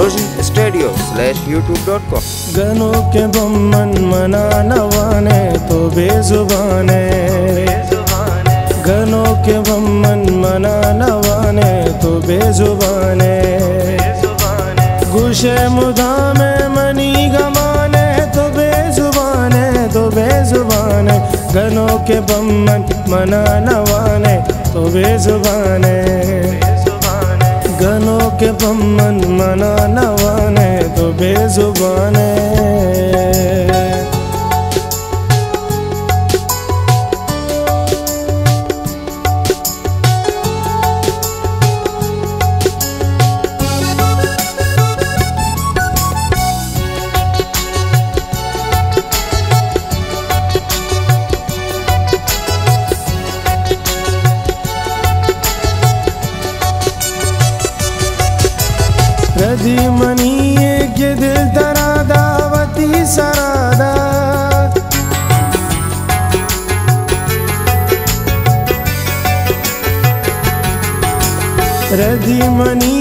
slash com गनों के बमन मना नवाने तो बेजुबाने। गनों के बमन मना नवाने तो बेजुबाने। गुशे मुदा में मनी गमाने तो बेजुबाने तो बेजुबाने। गनों के बमन मना नवाने तो बेजुबाने। गनों के बमन मना नवाने तो बेजुबाने रदी मनी के दिल दरादा वती सरादा। रदी मनी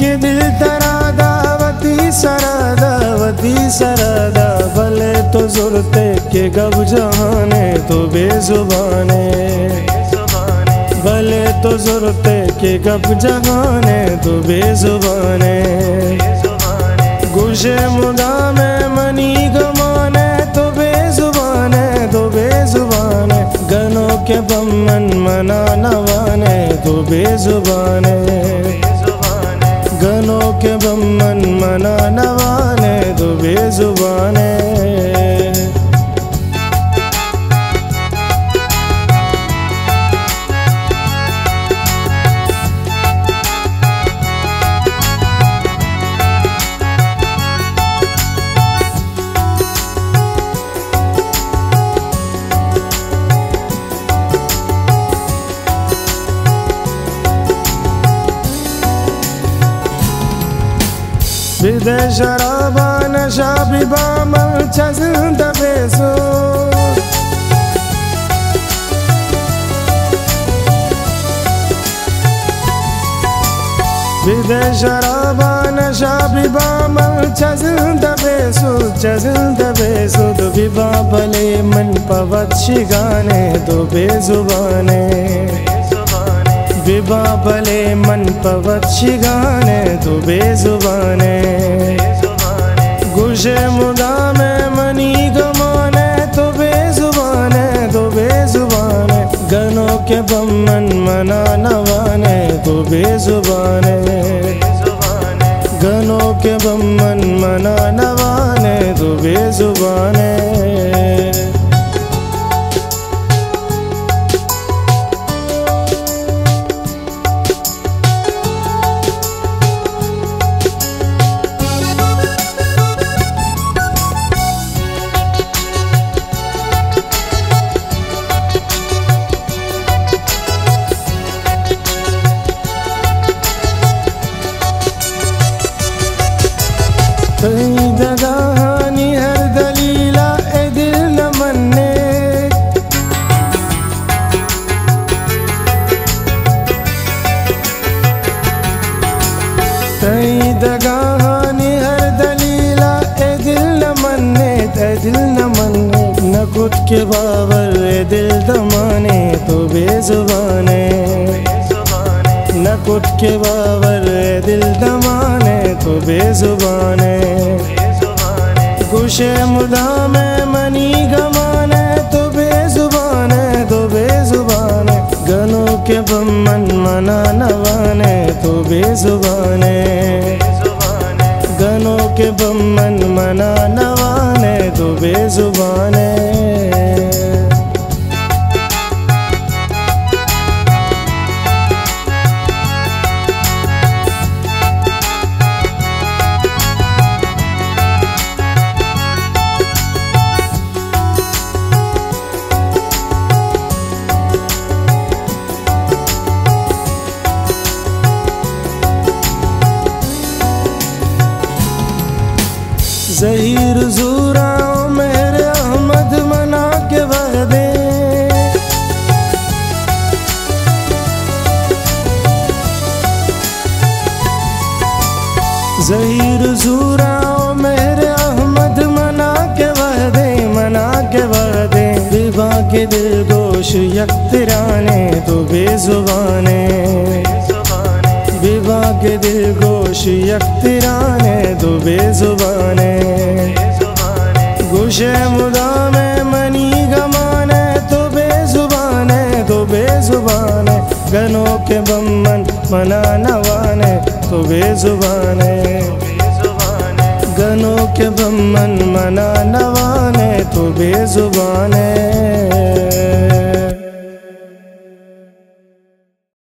के दिल दरादा वती सरादा वती सरादा। भले तो जुरते के गब जहाने तो बेजुबाने भले तो जुरते के गब जहाने तो बेजुबाने गुशे मुदा में मनी गमाने तो बेजुबाने तो बेजुबाने गनों के बमन मना नवाने तो बेजुबाने गनों के बमन मना नवाने Çazında beso Bide şaraba neşa biba mal çazında beso çazında beso do biba bale man pavat shigane do bezubane Vibha भले मन पवत शिगाने दुबे बेजुबाने। गुशे मुदा में मनी गमाने तो बेजुबाने दुबे बेजुबाने। गनों के बमन मना नवाने तो बेजुबाने। गनों के बमन मना नवाने दुबे बेजुबाने। हर दलीला हर दलीला ए दिल न दिल न न खुद के बाबर दिल दमाने तो बेजुबाने। न खुद के बाबर दिल दमाने। तो बेजुबाने गुशे मुदा में मनी गमाने तो बेजुबाने तो बेजुबाने गनों के बमन मना नवाने तो बेजुबाने गनों के बमन मना नवाने तो बेजुबाने सही रजूरा मेरे अहमद मना के बह दे। जहीर जूरा मेरे अहमद मना के बह दे, मना के बह दे। दिबा के दिल दोष यक्तराने तो बेजुबाने विवाह के दिल गोश यकतराने तो बेजुबाने। गुशे मुदा में मनी गमाने तो बेजुबाने तो बेजुबाने। गनों के बमन मना नवाने तो बेजुबाने। गनों के बमन मना नवाने तो बेजुबाने।